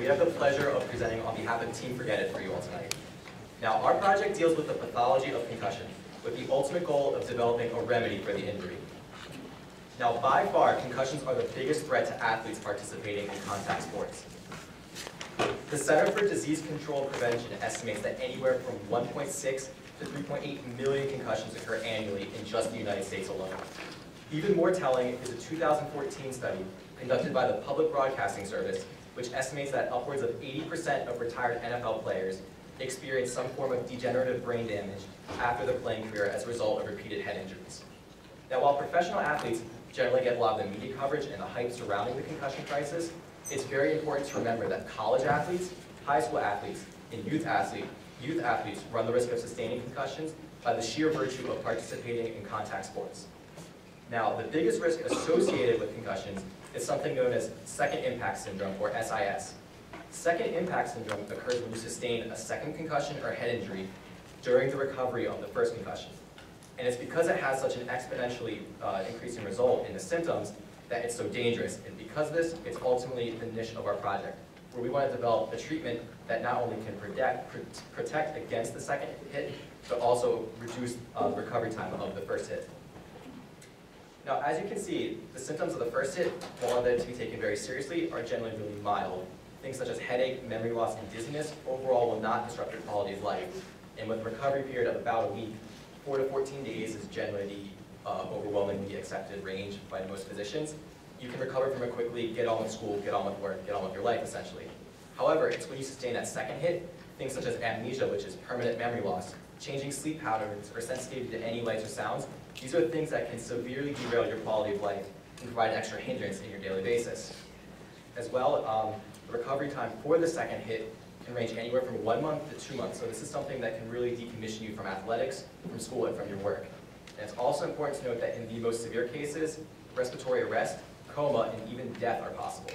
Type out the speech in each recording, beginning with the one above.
we have the pleasure of presenting on behalf of Team Forget It for you all tonight. Now, our project deals with the pathology of concussion, with the ultimate goal of developing a remedy for the injury. Now, by far, concussions are the biggest threat to athletes participating in contact sports. The Center for Disease Control and Prevention estimates that anywhere from 1.6 to 3.8 million concussions occur annually in just the United States alone. Even more telling is a 2014 study conducted by the Public Broadcasting Service, which estimates that upwards of 80% of retired NFL players experience some form of degenerative brain damage after their playing career as a result of repeated head injuries. Now, while professional athletes generally get a lot of the media coverage and the hype surrounding the concussion crisis, it's very important to remember that college athletes, high school athletes, and youth athletes, youth athletes run the risk of sustaining concussions by the sheer virtue of participating in contact sports. Now, the biggest risk associated with concussions is something known as second impact syndrome, or SIS. Second impact syndrome occurs when you sustain a second concussion or head injury during the recovery of the first concussion. And it's because it has such an exponentially uh, increasing result in the symptoms that it's so dangerous. And because of this, it's ultimately the niche of our project, where we want to develop a treatment that not only can protect, protect against the second hit, but also reduce uh, recovery time of the first hit. Now, as you can see, the symptoms of the first hit, while they're to be taken very seriously, are generally really mild. Things such as headache, memory loss, and dizziness overall will not disrupt your quality of life. And with a recovery period of about a week, 4 to 14 days is generally the uh, overwhelmingly accepted range by most physicians. You can recover from it quickly, get on with school, get on with work, get on with your life, essentially. However, it's when you sustain that second hit, things such as amnesia, which is permanent memory loss, changing sleep patterns, or sensitivity to any lights or sounds, these are things that can severely derail your quality of life and provide an extra hindrance in your daily basis. As well, um, the recovery time for the second hit can range anywhere from one month to two months. So this is something that can really decommission you from athletics, from school, and from your work. And it's also important to note that in the most severe cases, respiratory arrest, coma, and even death are possible.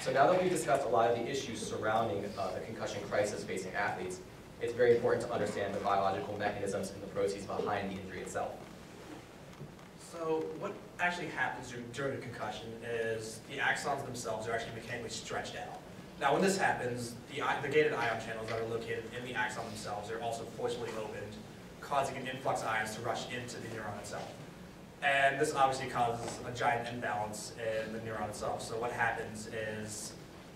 So now that we've discussed a lot of the issues surrounding uh, the concussion crisis facing athletes, it's very important to understand the biological mechanisms and the processes behind the injury itself. So what actually happens during a concussion is the axons themselves are actually mechanically stretched out. Now when this happens, the, the gated ion channels that are located in the axon themselves are also forcibly opened, causing an influx of ions to rush into the neuron itself. And this obviously causes a giant imbalance in the neuron itself. So what happens is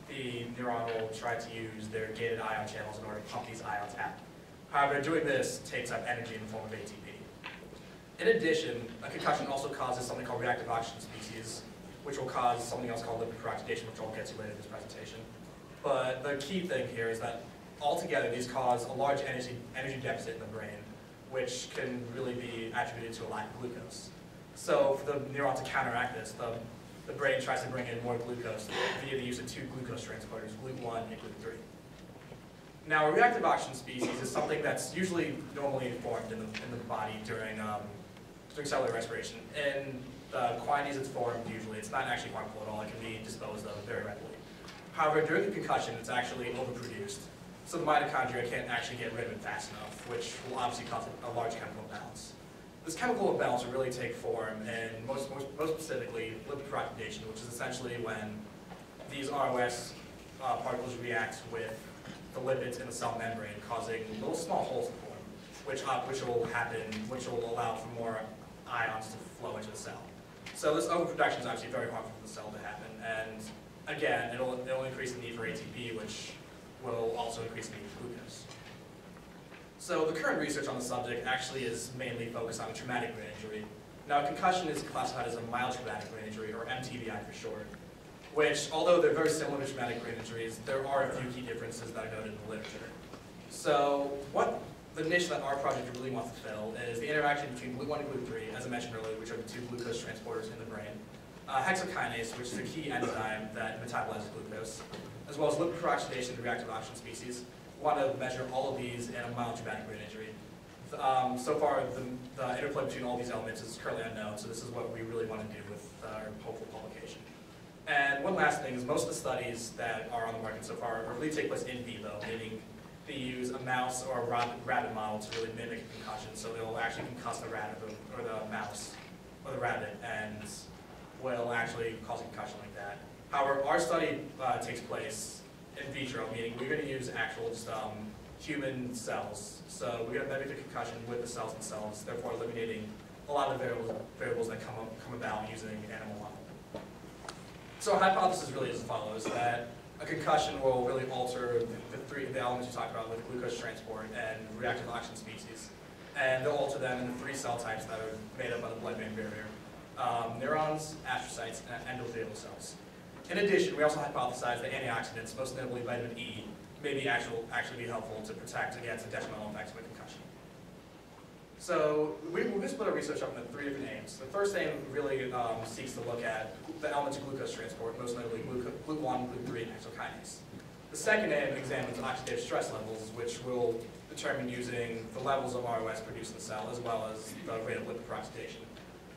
the neuron will try to use their gated ion channels in order to pump these ions out. However, doing this takes up energy in the form of ATP. In addition, a concussion also causes something called reactive oxygen species, which will cause something else called lipid peroxidation, which I'll get to later in this presentation. But the key thing here is that altogether these cause a large energy, energy deficit in the brain, which can really be attributed to a lack of glucose. So for the neuron to counteract this, the, the brain tries to bring in more glucose via the use of two glucose transporters, GLUT1 and GLUT3. Now, a reactive oxygen species is something that's usually normally formed in the, in the body during um, during cellular respiration. In the quantities it's formed, usually, it's not actually harmful at all. It can be disposed of very readily. However, during a concussion, it's actually overproduced. So the mitochondria can't actually get rid of it fast enough, which will obviously cause a large chemical imbalance. This chemical imbalance will really take form in most, most, most specifically lipid peroxidation, which is essentially when these ROS uh, particles react with the lipids in the cell membrane, causing little small holes to form, which, uh, which will happen, which will allow for more ions to flow into the cell. So this overproduction is actually very harmful for the cell to happen. And again, it'll, it'll increase the need for ATP, which will also increase the need for glucose. So the current research on the subject actually is mainly focused on traumatic brain injury. Now, concussion is classified as a mild traumatic brain injury, or MTBI for short, which, although they're very similar to traumatic brain injuries, there are a few key differences that are noted in the literature. So what the niche that our project really wants to fill is the interaction between GLUT1 and GLUT3, as I mentioned earlier, which are the two glucose transporters in the brain, uh, hexokinase, which is a key enzyme that metabolizes glucose, as well as lipid peroxidation and reactive oxygen species. We want to measure all of these in a mild traumatic brain injury. Um, so far, the, the, interplay between all these elements is currently unknown, so this is what we really want to do with our hopeful publication. And one last thing is most of the studies that are on the market so far really take place in vivo, meaning they use a mouse or a rabbit model to really mimic concussion. So they'll actually concuss the rabbit or the mouse or the rabbit and will actually cause a concussion like that. However, our study uh, takes place in vitro, meaning we're gonna use actual, just, um, human cells. So we're gonna mimic the concussion with the cells themselves, therefore eliminating a lot of the variables, variables that come, up- come about using animal model. So our hypothesis really is as follows, that a concussion will really alter the the three, the elements you talked about with glucose transport and reactive oxygen species. And they'll alter them in the three cell types that are made up by the blood-brain barrier. Um, neurons, astrocytes, and endothelial cells. In addition, we also hypothesized that antioxidants, most notably vitamin E, may be actual, actually be helpful to protect against the detrimental effects of a concussion. So we, we split our research up into three different aims. The first aim really um, seeks to look at the elements of glucose transport, most notably gluco- GLUT1, GLUT3, and hexokinase. The second aim examines oxidative stress levels, which will determine using the levels of ROS produced in the cell, as well as the rate of lipid peroxidation.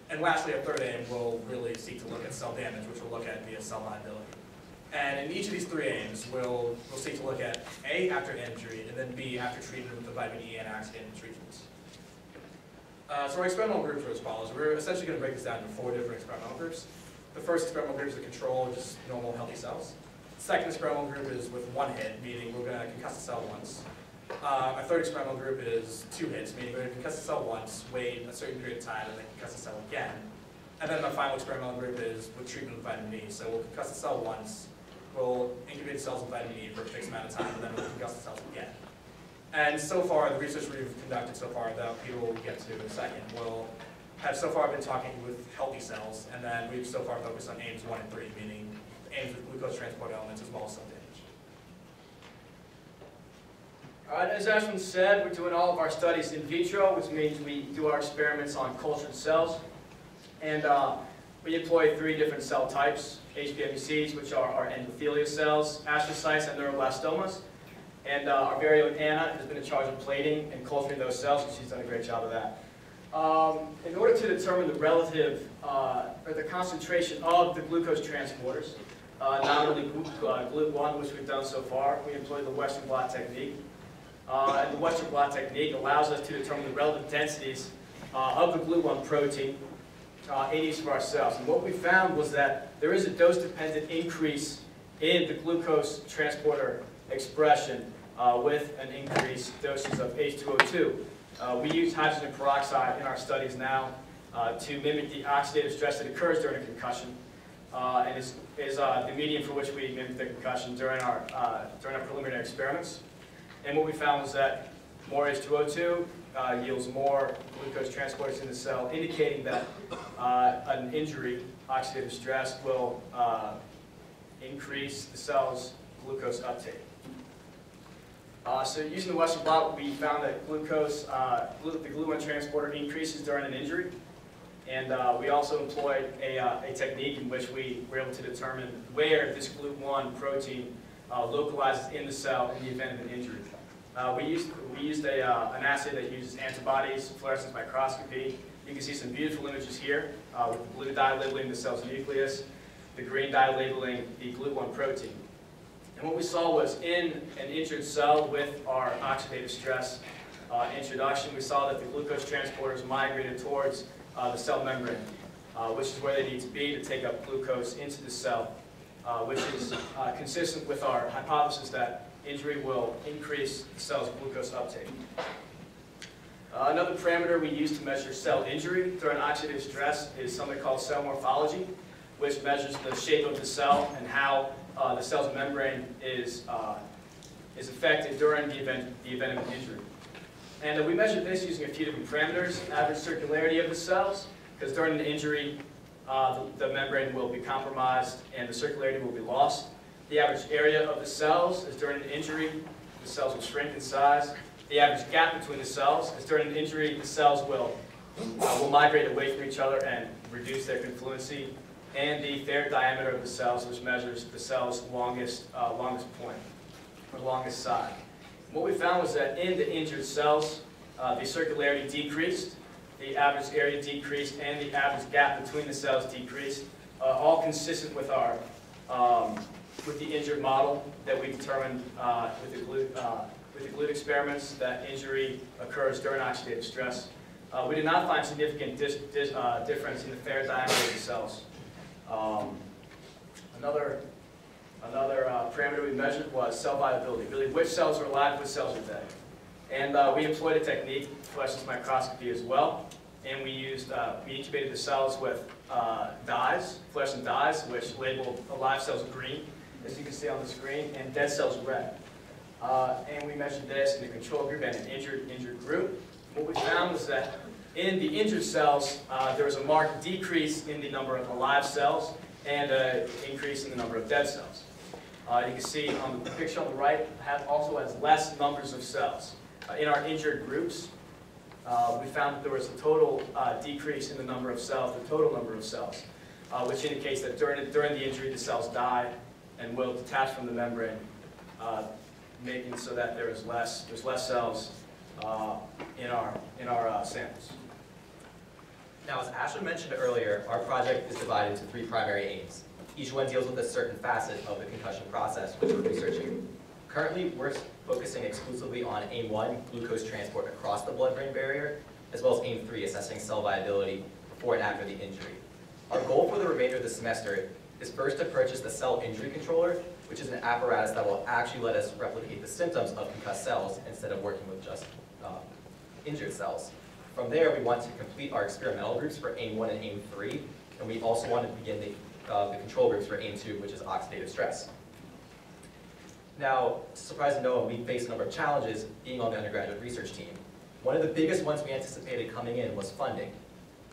And lastly, our third aim will really seek to look at cell damage, which we'll look at via cell viability. And in each of these three aims, we'll, we'll seek to look at A, after injury, and then B, after treatment with the vitamin E antioxidant treatments. Uh, so our experimental groups are as follows. We're essentially going to break this down into four different experimental groups. The first experimental group is the control, which is normal, healthy cells. The second experimental group is with one hit, meaning we're going to concuss the cell once. Uh, our third experimental group is two hits, meaning we're going to concuss the cell once, wait a certain period of time, and then concuss the cell again. And then our final experimental group is with treatment with vitamin E. So we'll concuss the cell once, we'll incubate the cells with vitamin E for a fixed amount of time, and then we'll concuss the cells again. And so far, the research we've conducted so far that Peter will get to in a second will have so far been talking with healthy cells, and then we've so far focused on aims one and three, meaning aims with glucose transport elements as well as cell damage. All right, as Ashwin said, we're doing all of our studies in vitro, which means we do our experiments on cultured cells. And uh, we employ three different cell types, HPMCs, which are our endothelial cells, astrocytes, and neuroblastomas. And uh, our very own Anna has been in charge of plating and culturing those cells, and she's done a great job of that. Um, in order to determine the relative, uh, or the concentration of the glucose transporters, uh, not only glu- uh, GLUT1, which we've done so far, we employ the Western blot technique. Uh, and the Western blot technique allows us to determine the relative densities uh, of the GLUT1 protein in each of our cells. And what we found was that there is a dose-dependent increase in the glucose transporter expression uh, with an increased doses of H2O2. Uh, we use hydrogen peroxide in our studies now uh, to mimic the oxidative stress that occurs during a concussion, uh, and is, is uh, the medium for which we mimic the concussion during our, uh, during our preliminary experiments. And what we found was that more H2O2 uh, yields more glucose transporters in the cell, indicating that an injury, oxidative stress, will increase the cell's glucose uptake. Uh, so using the Western blot, we found that glucose, uh, glu- the GLUT1 transporter increases during an injury. And uh, we also employed a, uh, a technique in which we were able to determine where this GLUT1 protein uh, localizes in the cell in the event of an injury. Uh, we used, we used a, an assay that uses antibodies, fluorescence microscopy. You can see some beautiful images here with the blue dye labeling the cell's nucleus, the green dye labeling the GLUT1 protein. And what we saw was in an injured cell with our oxidative stress uh, introduction, we saw that the glucose transporters migrated towards uh, the cell membrane, uh, which is where they need to be to take up glucose into the cell, uh, which is uh, consistent with our hypothesis that injury will increase the cell's glucose uptake. Uh, another parameter we use to measure cell injury during oxidative stress is something called cell morphology, which measures the shape of the cell and how uh, the cell's membrane is, uh, is affected during the event, the event of an injury. And uh, we measured this using a few different parameters, average circularity of the cells, because during an injury, uh, the, the membrane will be compromised and the circularity will be lost. The average area of the cells is during an injury, the cells will shrink in size. The average gap between the cells is during an injury, the cells will, uh, will migrate away from each other and reduce their confluency. And the Feret diameter of the cells, which measures the cell's longest, uh, longest point, or longest side. What we found was that in the injured cells, uh, the circularity decreased, the average area decreased, and the average gap between the cells decreased, uh, all consistent with our um, with the injured model that we determined uh, with the GLUT uh, with the GLUT experiments that injury occurs during oxidative stress. Uh, we did not find significant uh, difference in the Feret diameter of the cells. Um, another Another uh, parameter we measured was cell viability, really which cells are alive, which cells are dead. And uh, we employed a technique, fluorescence microscopy as well, and we used, uh, we incubated the cells with uh, dyes, fluorescent dyes, which labeled alive cells green, as you can see on the screen, and dead cells red. Uh, and we measured this in the control group and an injured, injured group. What we found was that in the injured cells, uh, there was a marked decrease in the number of alive cells and an increase in the number of dead cells. Uh, you can see on the picture on the right have, also has less numbers of cells. Uh, in our injured groups, uh, we found that there was a total uh, decrease in the number of cells, the total number of cells, uh, which indicates that during, during the injury the cells die and will detach from the membrane, making so that there is less, there's less cells in our, in our samples. Now, as Ashley mentioned earlier, our project is divided into three primary aims. Each one deals with a certain facet of the concussion process, which we're researching. Currently, we're focusing exclusively on aim one, glucose transport across the blood-brain barrier, as well as aim three, assessing cell viability before and after the injury. Our goal for the remainder of the semester is first to purchase the cell injury controller, which is an apparatus that will actually let us replicate the symptoms of concussed cells instead of working with just uh, injured cells. From there, we want to complete our experimental groups for aim one and aim three, and we also want to begin the, uh, the control groups for aim two, which is oxidative stress. Now, surprise to no one, we faced a number of challenges being on the undergraduate research team. One of the biggest ones we anticipated coming in was funding.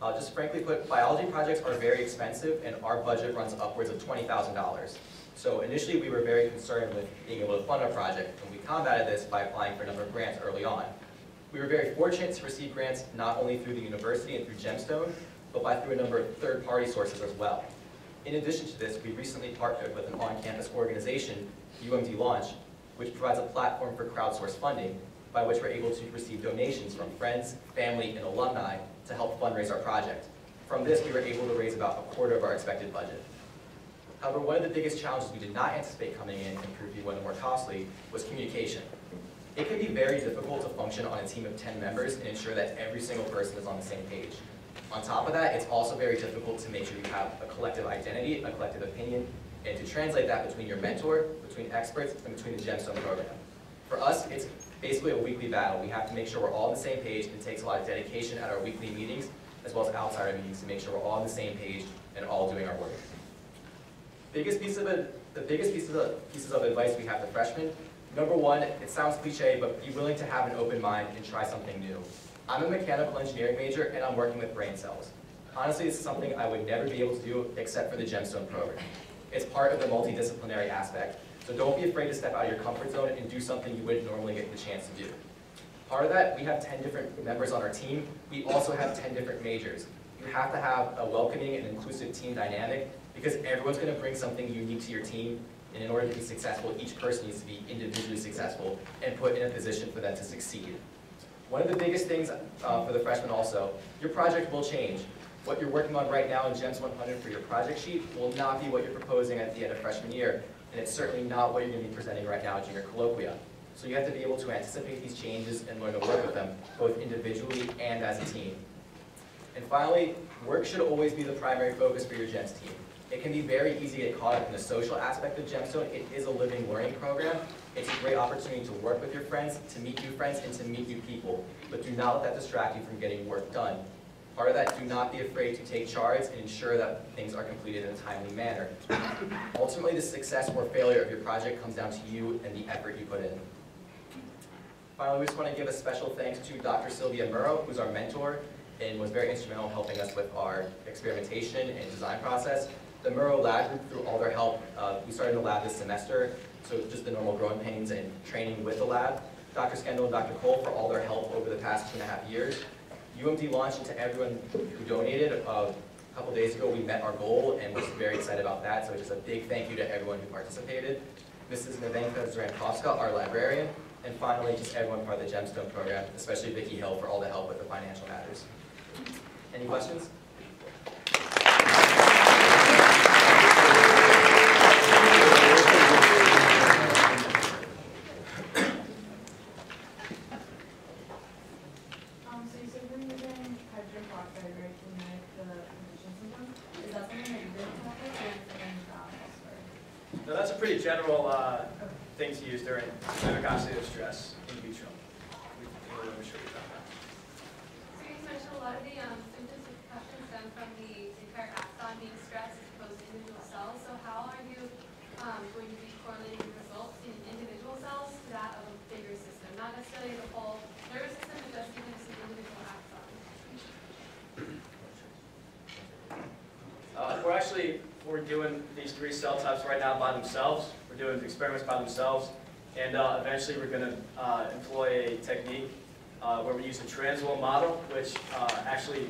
Uh, just frankly put, biology projects are very expensive and our budget runs upwards of $20,000. So initially we were very concerned with being able to fund our project and we combated this by applying for a number of grants early on. We were very fortunate to receive grants not only through the university and through Gemstone, but by through a number of third-party sources as well. In addition to this, we recently partnered with an on-campus organization, UMD Launch, which provides a platform for crowdsourced funding by which we're able to receive donations from friends, family, and alumni to help fundraise our project. From this, we were able to raise about a quarter of our expected budget. However, one of the biggest challenges we did not anticipate coming in and proved to be one of the more costly was communication. It can be very difficult to function on a team of 10 members and ensure that every single person is on the same page. On top of that, it's also very difficult to make sure you have a collective identity, a collective opinion, and to translate that between your mentor, between experts, and between the Gemstone program. For us, it's basically a weekly battle. We have to make sure we're all on the same page. It takes a lot of dedication at our weekly meetings, as well as outside our meetings, to make sure we're all on the same page and all doing our work. Biggest piece of the biggest piece of pieces of advice we have to freshmen, number one, it sounds cliche, but be willing to have an open mind and try something new. I'm a mechanical engineering major and I'm working with brain cells. Honestly, it's something I would never be able to do except for the Gemstone program. It's part of the multidisciplinary aspect, so don't be afraid to step out of your comfort zone and do something you wouldn't normally get the chance to do. Part of that, we have 10 different members on our team. We also have 10 different majors. You have to have a welcoming and inclusive team dynamic because everyone's going to bring something unique to your team, and in order to be successful, each person needs to be individually successful and put in a position for them to succeed. One of the biggest things uh, for the freshmen also, your project will change. What you're working on right now in GEMS 100 for your project sheet will not be what you're proposing at the end of freshman year, and it's certainly not what you're going to be presenting right now at your colloquia. So you have to be able to anticipate these changes and learn to work with them, both individually and as a team. And finally, work should always be the primary focus for your GEMS team. It can be very easy to get caught up in the social aspect of Gemstone. It is a living learning program. It's a great opportunity to work with your friends, to meet new friends, and to meet new people. But do not let that distract you from getting work done. Part of that, do not be afraid to take charge and ensure that things are completed in a timely manner. Ultimately, the success or failure of your project comes down to you and the effort you put in. Finally, we just want to give a special thanks to Dr. Silvia Muro, who's our mentor and was very instrumental in helping us with our experimentation and design process. The Muro Lab Group, through all their help, uh, we started the lab this semester, so just the normal growing pains and training with the lab. Dr. Skendall and Dr. Coale for all their help over the past two and a half years. UMD launched to everyone who donated. Uh, a couple days ago, we met our goal and we're very excited about that, so just a big thank you to everyone who participated. Mrs. Nevenka our librarian, and finally, just everyone part of the Gemstone program, especially Vicki Hill for all the help with the financial matters. Any questions? Um, so you said you're using hydrogen peroxide, right, to mimic the condition symptoms? Is that something that you did in practice or is it something you found elsewhere? Now that's a pretty general uh, thing to use during dynamic oxidative stress in vitro. We- we're really sure about that. So you mentioned a lot of the um, symptoms of concussion stem from the entire axon being stressed as opposed to individual cells. So how are you um, going to be correlating the results in individual cells to that of a bigger system? Not necessarily the whole nervous system, but just even just an individual axon. Uh, We're actually, we're doing these three cell types right now by themselves. We're doing experiments by themselves. And uh, eventually, we're going to employ a technique uh, where we use a transwell model, which uh, actually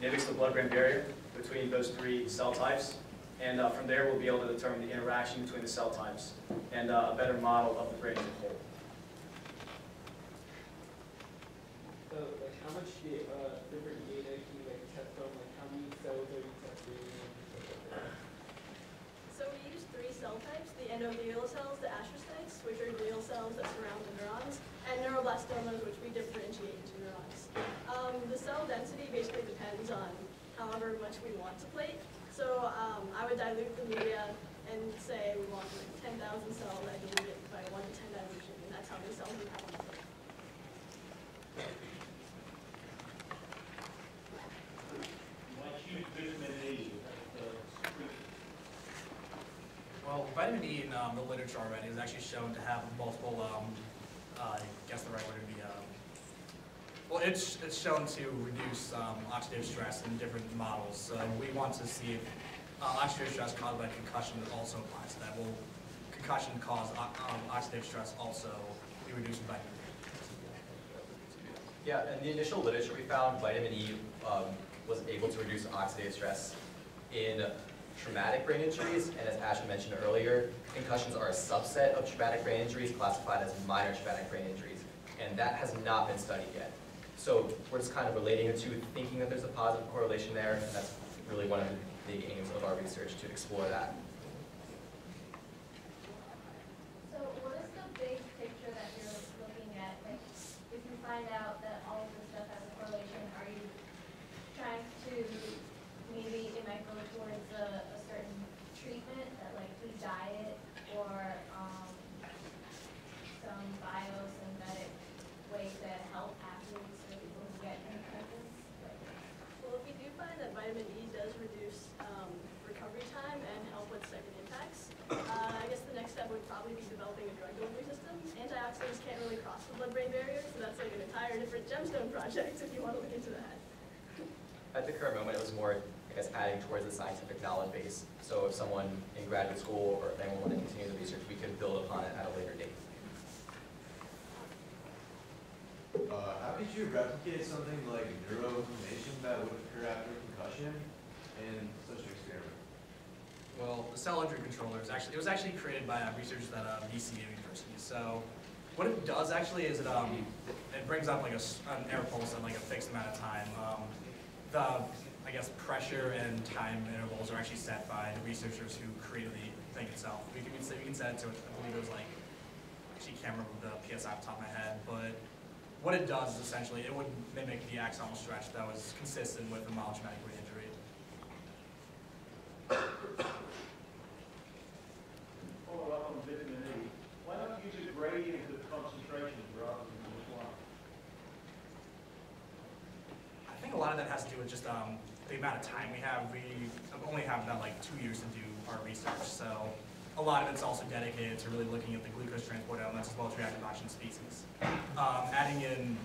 mimics the blood-brain barrier between those three cell types. And uh, from there, we'll be able to determine the interaction between the cell types and uh, a better model of the brain as a whole. So, like, how much uh, different data can you like test from? Like, how many cells are you testing? So we use three cell types, the endoglial cells, the astrocytes, which are glial cells that surround the neurons, and neuroblastomas, which we differentiate into neurons. Um, the cell density basically depends on however much we want to plate. So um, I would dilute the media and say we want like 10,000 cells, I dilute it by 1 to 10 dilution, and that's how many cells we have on the plate. Like huge vitamin that's, Well, vitamin E in um, the literature already is actually shown to have multiple, um, uh, I guess the right word would be, um, well, it's, it's shown to reduce um, oxidative stress in different models. So we want to see if uh, oxidative stress caused by concussion also applies to that. Will concussion cause um, oxidative stress also be reduced E? Yeah, in the initial literature, we found vitamin E um, was able to reduce oxidative stress in traumatic brain injuries, and as Ashley mentioned earlier, concussions are a subset of traumatic brain injuries classified as minor traumatic brain injuries, and that has not been studied yet. So we're just kind of relating it to thinking that there's a positive correlation there, and that's really one of the big aims of our research, to explore that. So what is the big picture that you're looking at? Like, if you find out that all of this stuff has a correlation, are you trying to, maybe it might go towards a, a certain treatment, that like food diet, or, um, some biosynthetic way to help athletes or people who get concussions? Like, Well, if we do find that vitamin E does reduce um, recovery time and help with second impacts, uh, I guess the next step would probably be developing a drug delivery system. Antioxidants can't really cross the blood-brain barrier, so that's like an entire different gemstone project if you want to look into that. At the current moment, it was more, I guess, adding towards the scientific knowledge base. So if someone in graduate school or if anyone wanted to continue the research, we could build upon it at a later date. Uh, how could you replicate something like neuroinflammation that would occur after concussion in such an experiment? Well, the cell injury controller is actually, it was actually created by uh, researchers at uh, VCU University. So what it does actually is it, um, it brings up like a, s- an air pulse in like a fixed amount of time. Um, the, I guess, pressure and time intervals are actually set by the researchers who created the thing itself. We can, we can set- it to, I believe it was like, actually can't remember the PSI off the top of my head, but what it does is essentially, it would mimic the axonal stretch that was consistent with the mild traumatic brain injury. follow up on vitamin E. Why not use a gradient of concentrations rather than just one? I think a lot of that has to do with just um, the amount of time we have. We only have about like two years to do our research, so a lot of it's also dedicated to really looking at the glucose transport elements as well as reactive oxygen species. Um, adding in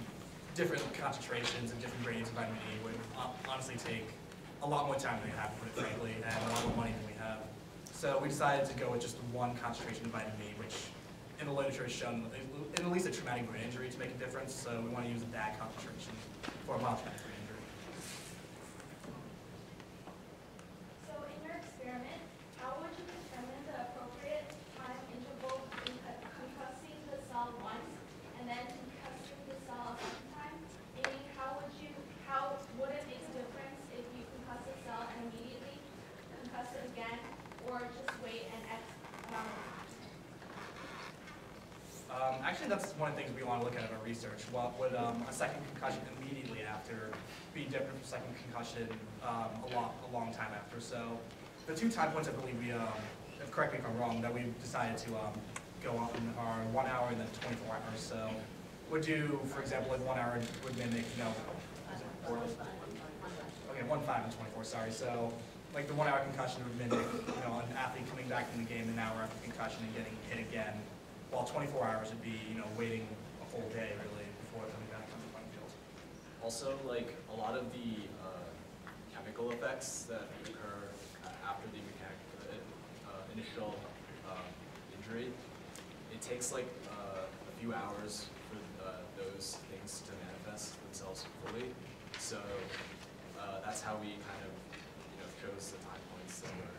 different concentrations and different grades of vitamin E would honestly take a lot more time than we have, put it frankly, and a lot more money than we have. So we decided to go with just one concentration of vitamin E, which in the literature has shown, in at least a traumatic brain injury, to make a difference. So we want to use that concentration for a mild traumatic brain injury. So in your experiment, how would you determine the appropriate time interval between con- concussing the cell once and then concussing the cell a second time? Meaning, how would you, how, would it make a difference if you concuss a cell and immediately concuss it again, or just wait and X amount of time? Actually, that's one of the things we want to look at in our research. What would um, a second concussion immediately after be different from second concussion um, a long, a long time after? So the two time points I believe we um, if- correct me if I'm wrong, that we've decided to um, go on our one hour and then 24 hours. So would do, for example, like one hour would mimic, you know, four? Okay, one five and 24, sorry. So like the one hour concussion would mimic, you know, an athlete coming back from the game an hour after concussion and getting hit again, while 24 hours would be, you know, waiting a full day really before coming back on the playing field. Also, like, a lot of the uh, chemical effects that occur after the mechanic, uh, initial um, injury, it takes like uh, a few hours for uh, those things to manifest themselves fully. So uh, that's how we kind of, you know, chose the time points that we're uh.